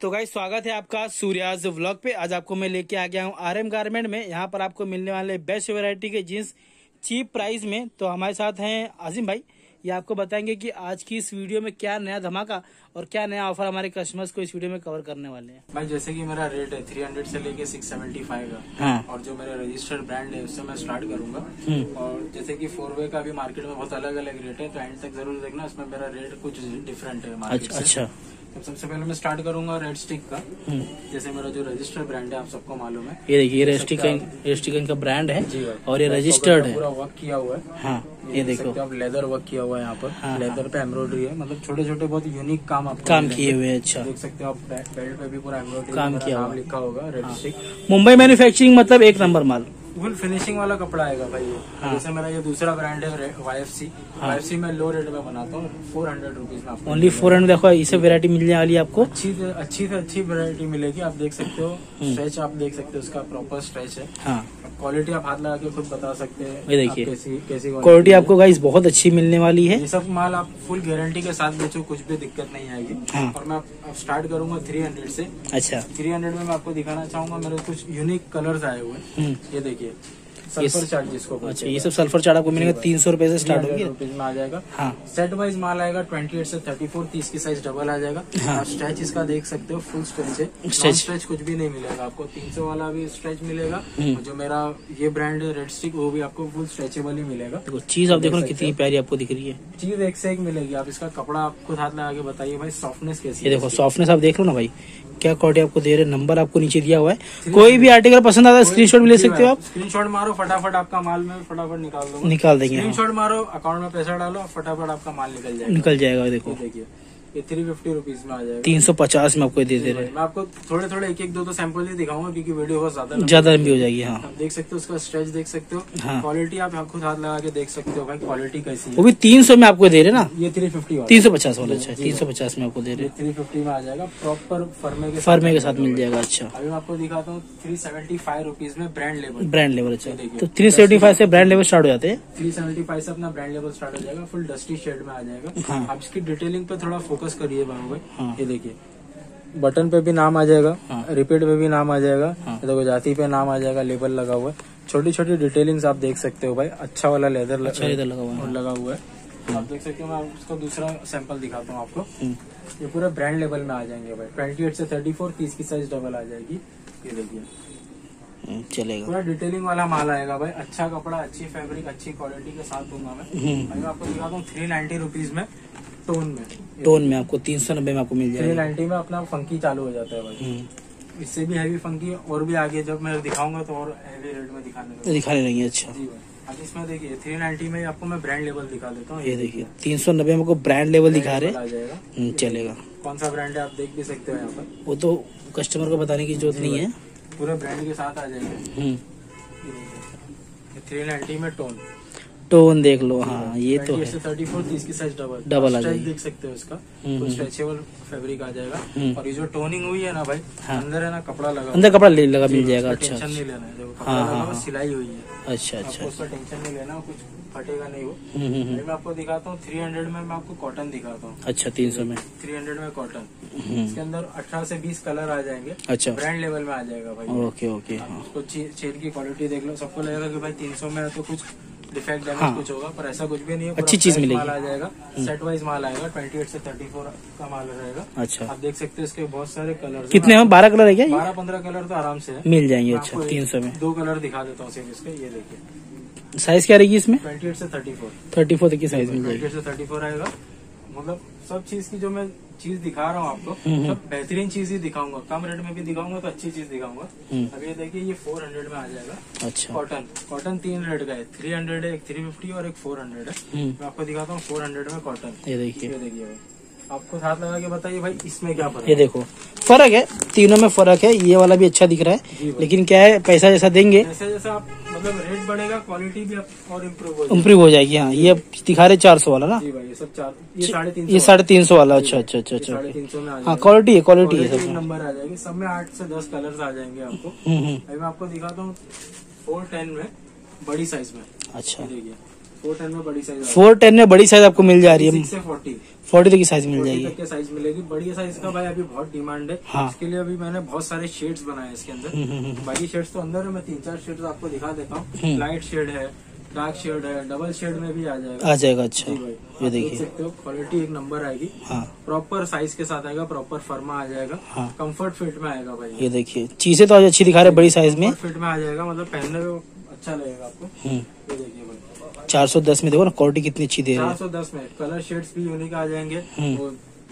तो गाइस स्वागत है आपका सूर्याज व्लॉग पे। आज आपको मैं लेके आ गया हूँ आर एम गारमेंट में। यहाँ पर आपको मिलने वाले बेस्ट वैरायटी के जीन्स चीप प्राइस में। तो हमारे साथ हैं आजिम भाई। ये आपको बताएँगे कि आज की इस वीडियो में क्या नया धमाका और क्या नया ऑफ़र हमारे कस्टमर्स को इस वीडियो में कवर करने वाले हैं? भाई जैसे कि मेरा रेट है 300 से लेके 675 का हाँ। और जो मेरा रजिस्टर्ड ब्रांड है उससे मैं स्टार्ट करूँगा। हम्म। और जैसे कि फोर वे का भी मार्केट में बहुत अलग अलग रेट है तो एंड तक ज़रूर देखना उसमें मेरा रेट कुछ डिफरेंट है मार्केट अच्छा अच्छा। तो सबसे पहले मैं स्टार्ट करूँगा रेड स्टिक का। हम्म। जैसे मेरा जो रजिस्टर्ड ब्रांड है आप सबको मालूम है। ये देखिए ये रेस्टिकन रेस्टिकन का ब्रांड है। और ये रजिस्टर्ड है। पूरा वर्क किया हुआ है। हाँ ये देख आप लेदर वर्क किया हुआ है यहाँ पर। हाँ, लेदर पे एम्ब्रॉयडरी है। मतलब छोटे छोटे बहुत यूनिक काम काम किए हुए अच्छा। देख सकते हो आप बेल्ट पे भी पूरा काम किया हुआ। लिखा होगा मुंबई मैन्युफैक्चरिंग मतलब एक नंबर माल। फुल फिनिशिंग वाला कपड़ा आएगा भाई ये। हाँ। जैसे मेरा ये दूसरा ब्रांड है Y F C Y F C में लो रेट में बनाता हूँ फोर हंड्रेड रुपीज़ में ओनली फोर हंड्रेड देखो इसे वेरायटी मिलने वाली है आपको। अच्छी से अच्छी से अच्छी वैरायटी मिलेगी आप देख सकते हो। हम्म। स्ट्रेच आप देख सकते हो उसका प्रॉपर स्ट्रेच है। हाँ। क्वालिटी आप हाथ लगा के खुद बता सकते हैं देखिए। कैसी कैसी क्वालिटी आपको गाइस बहुत अच्छी मिलने वाली है। ये सब माल आप फुल गारंटी के साथ बेचो कुछ भी दिक्कत नहीं आएगी। हाँ। और मैं स्टार्ट करूँगा थ्री हंड्रेड से। अच्छा। थ्री हंड्रेड में मैं आपको दिखाना चाहूँगा मेरे कुछ यूनिक कलर्स आए हुए हैं। हम्म। ये देखिए। सल्फ़र जिसको अच्छा ये सब सल्फ़र चार्ट आपको मिलेगा तीन सौ रुपये से स्टार्ट होगी। रुपीज़ में आ जाएगा। हाँ। सेट वाइज माल आएगा 28 से 34 30 की साइज़ डबल आ जाएगा। हाँ। स्ट्रेच इसका देख सकते हो फुल स्ट्रेच है। Stretch। स्ट्रेच कुछ भी नहीं मिलेगा आपको। 300 वाला भी स्ट्रेच मिलेगा। हम्म। जो मेरा ये ब्रांड है रेड स्टिक वो भी आपको फुल स्ट्रेचेबल ही मिलेगा। देखो चीज़ आप देखो कितनी प्यारी आपको दिख रही है। चीज़ एक से एक मिलेगी। आप इसका कपड़ा आप खुद हाथ लगा के बताइए भाई सॉफ्टनेस कैसी देखो सॉफ्टनेस आप देख लो ना भाई। क्या क्वालिटी आपको दे रहे हैं? नंबर आपको नीचे दिया हुआ है। कोई भी आर्टिकल पसंद आता है स्क्रीनशॉट भी ले सकते हो आप। स्क्रीनशॉट मारो फटाफट आपका माल में फटाफट निकाल दो। निकाल देंगे हाँ। स्क्रीनशॉट मारो अकाउंट में पैसा डालो फटाफट आपका माल निकल जाएगा। निकल जाएगा देखो। देखिए। ये थ्री फिफ्टी रुपीज़ में आ जाएगा। तीन सौ पचास में आपको दे दे रहे मैं आपको थोड़े थोड़े एक एक दो दो सैंपल ही दिखाऊँगा क्योंकि वीडियो बहुत ज़्यादा हैं ज़्यादा लंबी हो जाएगी हाँ। आप देख सकते हो उसका स्ट्रेच देख सकते हो। हाँ। क्वालिटी आप खुद हाथ लगा के देख सकते हो भाई क्वालिटी कैसी वो भी तीन सौ में आपको दे रहे ना? ये थ्री फिफ्टी तीन सौ पचास वाला अच्छा तीन सौ पचास में आपको दे रहे थ्री फिफ्टी में आ जाएगा प्रॉपर फर्मे के फर्मे के साथ मिल जाएगा। अच्छा। अभी मैं आपको दिखाता हूँ थ्री सेवेंटी फाइव रुपीज़ में ब्रांड लेवल ब्रांड लेवल अच्छा। तो थ्री सेवेंटी फाइव से ब्रांड लेवल स्टार्ट हो जाते हैं? थ्री सेवेंटी फाइव से अपना ब्रांड लेवल स्टार्ट हो जाएगा फुल डस्टी शेड में आ जाएगा। हाँ। आप इसकी डिटेलिंग पे थोड़ा फोकस करिए बाबू भाई हाँ। ये देखिए। बटन पे भी नाम आ जाएगा हाँ। रिपीट पे भी नाम आ जाएगा हाँ। देखो जाति पे नाम आ जाएगा लेबल लगा हुआ है। छोटी छोटी डिटेलिंग्स आप देख सकते हो भाई अच्छा वाला लेदर अच्छा लगा हुआ है लगा हुआ है। आप देख सकते हो मैं उसका दूसरा सैंपल दिखाता हूँ आपको। हम्म, ये पूरा ब्रांड लेवल में आ जाएँगे भाई। ट्वेंटी एट से थर्टी फोर तीस की साइज़ डबल आ जाएगी। ये देखिए। हम्म, चलेगा। पूरा डिटेलिंग वाला माल आएगा भाई। अच्छा कपड़ा अच्छी फैब्रिक अच्छी क्वालिटी के साथ दूँगा मैं। हम्म, मैं आपको दिखाता हूँ थ्री नाइन्टी रुपीज़ में टोन में। टोन में आपको तीन सौ नब्बे में आपको मिल थ्री जाएगा नाइन्टी में अपना फंकी चालू हो जाता है भाई हम्म, इससे भी हैवी फंकी और भी आगे जब मैं दिखाऊँगा तो और हैवी रेट में दिखाने दिखाने लगे अच्छा। जी अब इसमें देखिए थ्री नाइन्टी में आपको मैं ब्रांड लेवल दिखा देता हूँ। ये देखिए तीन सौ नब्बे में आपको ब्रांड लेवल दिखा रहे हैं। हम्म, चलेगा। कौन सा ब्रांड है आप देख भी सकते हो यहाँ पर। वो तो कस्टमर को बताने की ज़रूरत नहीं है। पूरे ब्रांड के साथ आ जाएँगे। हम्म, थ्री नाइन्टी में टोन टोन देख लो हाँ ये तो है। थर्टी फोर तीस की साइज़ डबल डबल आ जाएगी। देख सकते हो इसका हम्म, हम्म। स्ट्रेचेबल फैब्रिक आ जाएगा। हम्म। और ये जो टोनिंग हुई है ना भाई हाँ। अंदर है ना कपड़ा लगा अंदर कपड़ा ले लगा मिल जाएगा अच्छा टेंशन अच्छा। नहीं लेना है। हाँ, हाँ, हाँ। सिलाई हुई है। अच्छा अच्छा। उसका टेंशन नहीं लेना कुछ फटेगा नहीं वो। हम्म, हम्म, हम्म। मैं आपको दिखाता हूँ थ्री हंड्रेड में मैं आपको कॉटन दिखाता हूँ। अच्छा तीन सौ में। थ्री हंड्रेड में कॉटन हम्म, इसके अंदर अठारह से बीस कलर आ जाएँगे। अच्छा। ब्रांड लेवल में आ जाएगा भाई। ओके ओके हाँ। उसको चेन की क्वालिटी देख लो। सबको लगेगा की भाई तीन सौ में तो कुछ डिफेक्ट डैमेज हाँ। कुछ होगा पर ऐसा कुछ भी नहीं है। अच्छी चीज़ मिलेगी। माल आ जाएगा। सेट वाइज माल आएगा ट्वेंटी एट से थर्टी फोर का माल रहेगा। अच्छा। आप देख सकते हो इसके बहुत सारे कलर कितने हैं? बारह कलर है क्या बारह पंद्रह कलर तो आराम से है। मिल जाएँगे अच्छा तीन सौ में। दो कलर दिखा देता हूँ इसके ये देखिए। साइज़ क्या रहेगी इसमें? ट्वेंटी एट से थर्टी फोर थर्टी फोर तक की साइज़ मिल जाएगी। थर्टी फोर आएगा। मतलब सब चीज़ की जो मैं चीज़ दिखा रहा हूँ आपको। हम्म। सब बेहतरीन चीज़ ही दिखाऊँगा। कम रेट में भी दिखाऊँगा तो अच्छी चीज़ दिखाऊँगा। अभी अब ये देखिए ये फोर हंड्रेड में आ जाएगा। अच्छा। कॉटन कॉटन तीन रेट का है। थ्री हंड्रेड है एक थ्री फिफ्टी और एक फोर हंड्रेड है। हम्म, मैं आपको दिखाता हूँ फोर हंड्रेड में कॉटन ये देखिए। देखिए भाई। आपको साथ लगा के बताइए भाई इसमें क्या फ़र्क ये देखो। फ़र्क है तीनों में फ़र्क है ये वाला भी अच्छा दिख रहा है। लेकिन क्या है पैसा जैसा देंगे। जैसे जैसे आप मतलब रेट बढ़ेगा क्वालिटी भी और इम्प्रूव हो जाएगी। हो जाएगी हाँ। ये दिखा रहे चार सौ वाला ना? जी ये सब चार ये साढ़े तीन सौ वाला। अच्छा अच्छा अच्छा अच्छा सौ हाँ क्वालिटी है क्वालिटी है सब। नंबर आ जाएगी सब में आठ से दस कलर आ जाएँगे आपको। हम्म, हम्म, अभी मैं आपको दिखाता हूँ फोर टेन में बड़ी साइज़ में। अच्छा। फोर टेन में बड़ी साइज़ फोर टेन में बड़ी साइज़ आपको मिल जा रही है। फोर्टी। तक की साइज़ मिल जाएगी। तक साइज़ मिलेगी। बड़ी साइज़ का भाई अभी बहुत डिमांड है। हाँ। इसके लिए अभी मैंने बहुत सारे शेड्स बनाए इसके हम्म, हम्म, अंदर बाकी शेड्स तो अंदर है मैं तीन चार शेड्स आपको दिखा देता हूँ। हम्म। लाइट शेड है डार्क शेड है डबल शेड में भी आ जाएगा। आ जाएगा अच्छा। ये देख देखिए। सकते हो क्वालिटी एक नंबर आएगी। हाँ। प्रॉपर साइज़ के साथ आएगा प्रॉपर फर्मा आ जाएगा। हाँ। कंफर्ट फिट में आएगा भाई। ये देखिए चीज़ें तो आज अच्छी दिखा रहे बड़ी साइज़ में। फिट में आ जाएगा मतलब पहनने में अच्छा लगेगा आपको। हम्म। ये देखिए। चार सौ दस में देखो ना क्वालिटी कितनी अच्छी दे रहे चार सौ दस में। कलर शेड्स भी यूनिक आ जाएँगे। हम्म।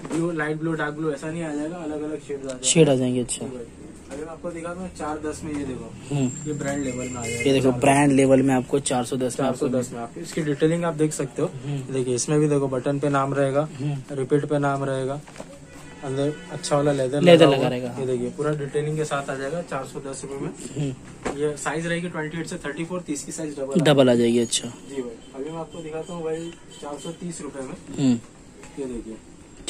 Blue light blue dark blue ऐसा नहीं आ जाएगा अलग अलग शेड आ शेड आ जाएँगे अच्छा। अगर मैं आपको दिखा हूँ चार दस में ये देखो। हम्म। ये ब्रांड लेवल में आ जाएगा। ये देखो ब्रांड लेवल में आपको चार सौ दस में चार सौ आपको दस में आप इसकी डिटेलिंग आप देख सकते हो। हम्म। देखिए इसमें भी देखो बटन पे नाम रहेगा हम्म, रिपीट पे नाम रहेगा। अंदर अच्छा वाला लेदर लेदर। लगा रहेगा। ये देखिए पूरा डिटेलिंग के साथ आ जाएगा चार सौ दस रुपये में। हम्म, ये साइज़ रहेगी ट्वेंटी एट से थर्टी फोर तीस की साइज़ डबल डबल आ जाएगी अच्छा। जी भाई अभी मैं आपको दिखाता हूँ भाई चार सौ तीस रूपए में। हम्म। ये देखिए।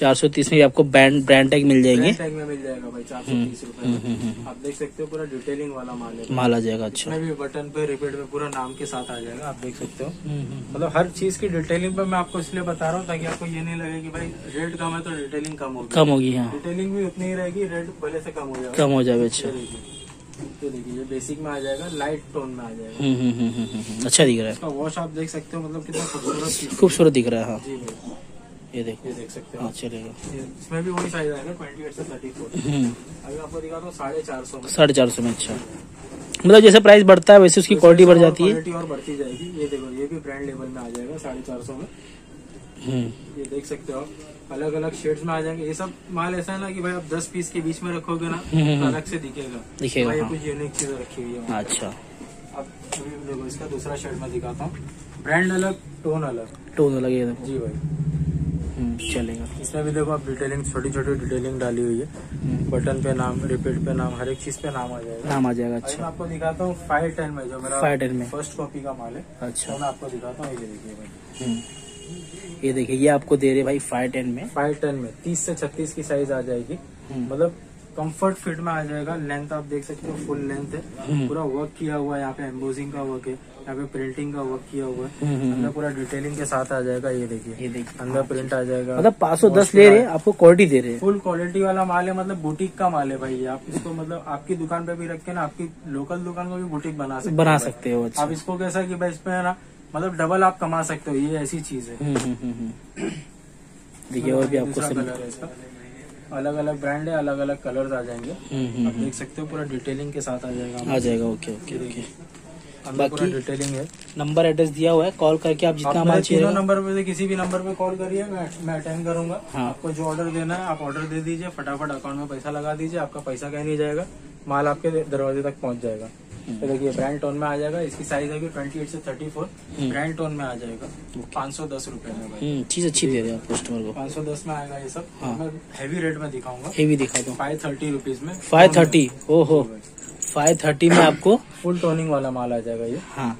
चार सौ तीस में आपको ब्रांड ब्रांड टैग मिल जाएँगे। टैग में मिल जाएगा भाई चार सौ तीस रुपये हम्म, हम्म, हम्म, आप देख सकते हो पूरा डिटेलिंग वाला माल है। माल आ जाएगा अच्छा। भी बटन पे रिपीट में पूरा नाम के साथ आ जाएगा आप देख सकते हो। मतलब हर चीज़ की डिटेलिंग पे मैं आपको इसलिए बता रहा हूँ ताकि आपको ये नहीं लगे की भाई रेट कम है तो डिटेलिंग कम होगी। कम होगी हाँ। डिटेलिंग भी उतनी ही रहेगी रेट पहले से कम हो जाएगा कम हो जाएगा अच्छा। ये देखिए ये बेसिक में आ जाएगा लाइट टोन में आ जाएगा। हम्म, हम्म, हम्म, अच्छा दिख रहा इसका वॉश आप देख सकते हो मतलब कितना खूबसूरत खूबसूरत दिख रहा है हाँ। जी भाई। ये देखो। ये देख सकते हो हाँ चलेगा। इसमें भी वही साइज़ आएगा ट्वेंटी से थर्टी फोर अभी आपको दिखाता हूँ साढ़े चार सौ साढ़े चार सौ में अच्छा। मतलब जैसे प्राइस बढ़ता है वैसे उसकी क्वालिटी बढ़ जाती है। क्वालिटी और बढ़ती जाएगी। ये देखो ये भी ब्रांड लेवल में आ जाएगा साढ़े चार सौ में। हम्म, ये देख सकते हो आप। अलग अलग शेड्स में आ जाएँगे। ये सब माल ऐसा है ना कि भाई आप दस पीस के बीच में रखोगे ना हम्म, हम्म, तो अलग से दिखेगा। दिखेगा, भाई हाँ। कुछ यूनिक चीज़ रखी हुई है। अच्छा। अब देखो इसका दूसरा शेड में दिखाता हूँ। ब्रांड अलग टोन अलग। टोन अलग जी भाई। चलेगा। इसमें भी देखो आप डिटेलिंग छोटी छोटी डिटेलिंग डाली हुई है। हम्म, बटन पे नाम रिपीट पे नाम हर एक चीज़ पे नाम आ जाएगा। नाम आ जाएगा अच्छा। मैं आपको दिखाता हूँ फाइव टेन में जो मेरा 510 में। फ़र्स्ट कॉपी का माल है। अच्छा। तो मैं आपको दिखाता हूँ ये देखिए हम्म, ये देखिए ये आपको दे रहे भाई फाइव टेन में। फाइव टेन में तीस से छत्तीस की साइज़ आ जाएगी। हम्म, मतलब कंफर्ट फिट में आ जाएगा। लेंथ आप देख सकते हो फुल लेंथ हम्म। है पूरा वर्क किया हुआ है यहाँ पे एम्बोजिंग का वर्क है। यहाँ पे प्रिंटिंग का वर्क किया हुआ है। हम्म, हम्म, अंदर पूरा डिटेलिंग के साथ आ जाएगा ये देखिए। ये देखिए। अंदर प्रिंट आ जाएगा। मतलब पाँच सौ दस ले रहे हैं आपको क्वालिटी दे रहे हैं। फुल क्वालिटी वाला माल है मतलब बुटीक का माल है भाई। ये। आप इसको मतलब आपकी दुकान पे भी रखे ना आपकी लोकल दुकान को भी बुटीक बना सकते बना सकते हो अच्छा। आप इसको कैसा की भाई इसमें ना मतलब डबल आप कमा सकते हो ये ऐसी चीज़ है। हम्म, हम्म, हम्म, हम्म। देखिए और भी आपको अलग अलग ब्रांड है अलग अलग कलर्स आ जाएँगे। हम्म, हम्म, आप देख सकते हो पूरा डिटेलिंग के साथ आ जाएगा। आ जाएगा ओके ओके ओके बाकी- डिटेलिंग है। नंबर एड्रेस दिया हुआ है कॉल करके आप जितना माल चाहिए। नंबर पे किसी भी नंबर पे कॉल करिए मैं मैं अटेंड करूँगा। हाँ। आपको जो ऑर्डर देना है आप ऑर्डर दे दीजिए फटाफट अकाउंट में पैसा लगा दीजिए आपका पैसा कहीं नहीं जाएगा माल आपके दरवाजे तक पहुँच जाएगा। हम्म। तो देखिए ब्रांड टोन में आ जाएगा। इसकी साइज़ है ट्वेंटी एट से थर्टी फोर। ब्रांड टोन में आ जाएगा। पाँच सौ दस रुपये में हम्म, चीज़ अच्छी दे रहे हैं कस्टमर को। पाँच सौ दस में आएगा ये सब। हाँ। मैं हैवी रेट में दिखाऊँगा। हेवी दिखा दो। फाइव थर्टी रुपीज़ में। फाइव थर्टी ओहो। फाइव थर्टी में। आपको फुल टोनिंग वाला माल आ जाएगा ये। हाँ।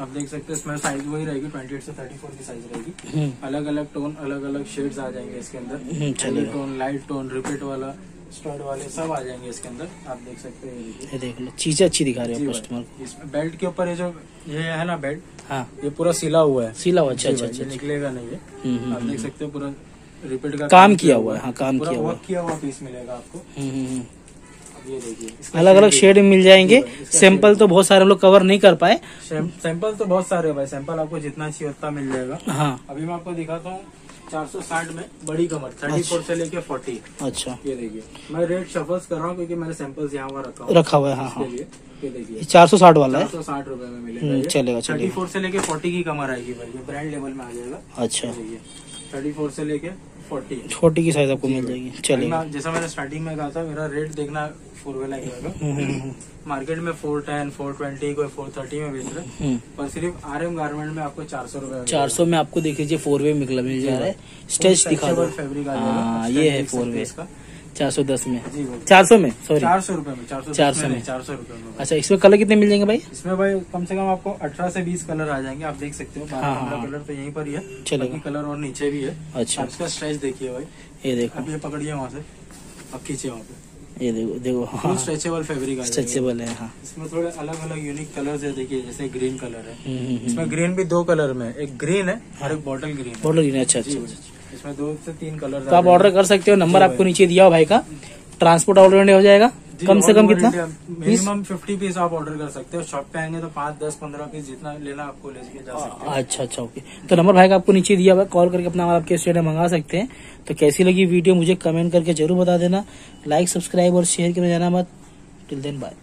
आप देख सकते हैं इसमें साइज़ वही रहेगी ट्वेंटी एट से थर्टी फोर की साइज़ रहेगी। अलग अलग टोन अलग अलग शेड्स आ जाएँगे इसके अंदर। टोन लाइट टोन रिपीट वाला। स्टड वाले सब आ जाएँगे इसके अंदर। आप देख सकते हैं ये। देख लो चीज़ें अच्छी दिखा रहे हैं। कस्टमर इसमें बेल्ट के। ऊपर ये जो ये है ना बेल्ट हाँ। ये पूरा सिला हुआ है। सिला हुआ अच्छा अच्छा अच्छा ये अच्छा। निकलेगा नहीं है हम्म, हम्म, आप देख सकते हो पूरा रिपीट का काम किया हुआ है, हाँ, काम किया हुआ किया हुआ पीस मिलेगा आपको। हम्म, हम्म, हम्म। ये अलग अलग शेड मिल जाएँगे। सैंपल तो बहुत सारे हम लोग कवर नहीं कर पाए। सैंपल तो बहुत सारे हैं भाई। सैंपल आपको जितना चाहिए उतना मिल जाएगा। हाँ। अभी मैं आपको दिखाता हूँ। 460 में बड़ी कमर 34 से लेके 40 अच्छा। ये देखिए मैं रेट शफल्स कर रहा हूँ क्योंकि मैंने सैंपल्स यहाँ पर रखा रखा हुआ है हाँ हाँ। ये देखिए। चार सौ साठ वाला चार सौ साठ रूपए में हम्म, मिलेगा चलेगा, थर्टी फोर से लेके फोर्टी की कमर आएगी भाई ब्रांड लेवल में आ जाएगा। अच्छा। थर्टी फोर से लेके फोर्टी छोटी की साइज़ आपको मिल जाएगी। चलिए जैसा मैंने स्टार्टिंग में कहा था मेरा रेट देखना फोर वे लाइक रहेगा हम्म, हम्म, मार्केट में फोर टेन फोर ट्वेंटी कोई फोर थर्टी में बेच रहे। हैं। हम्म। पर सिर्फ़ आर एम गारमेंट में आपको चार सौ रुपये चार सौ में आपको देख लीजिए फोर वे मिल मिल जा रहा है। स्टेच दिखा फैब्रिक आ हाँ जाएगा ये है फोर वे इसका। चार सौ दस में। जी चार सौ में सॉरी चार सौ रुपये में चार सौ में। चार सौ रुपये में। अच्छा इसमें कलर कितने मिल जाएँगे भाई? इसमें भाई कम से कम आपको अठारह से बीस कलर आ जाएँगे आप देख सकते हो। हाँ, हाँ, हाँ। कलर तो यहीं पर ही है चलेगा। कलर और नीचे भी है। अच्छा। इसका स्ट्रेच देखिए भाई। ये देखो। अब ये पकड़िए वहाँ से अब खींचे वहाँ पे। ये देखो देखो हाँ। स्ट्रेचेबल फैब्रिक स्ट्रेचेबल है हाँ। इसमें थोड़े अलग अलग यूनिक कलर्स है देखिए जैसे ग्रीन कलर है। हम्म, हम्म, हम्म। इसमें ग्रीन भी दो कलर में एक ग्रीन है और एक बॉटल ग्रीन बॉर्डर ग्रीन अच्छा अच्छा। इसमें दो से तीन कलर तो आप ऑर्डर कर सकते हो नंबर आपको नीचे दिया हो भाई का। ट्रांसपोर्ट ऑलरेडी हो जाएगा। कम से कम कितना? मिनिमम फिफ्टी पीस आप ऑर्डर कर सकते हो। शॉप पे आएँगे तो पाँच दस पंद्रह पीस जितना लेना आपको लेके जा सकते हो। अच्छा अच्छा ओके तो नंबर भाई का आपको नीचे दिया हुआ कॉल करके अपना आपके स्टेट मंगा सकते हैं। तो कैसी लगी वीडियो मुझे कमेंट करके ज़रूर बता देना। लाइक सब्सक्राइब और शेयर करने जाना मत। Till then bye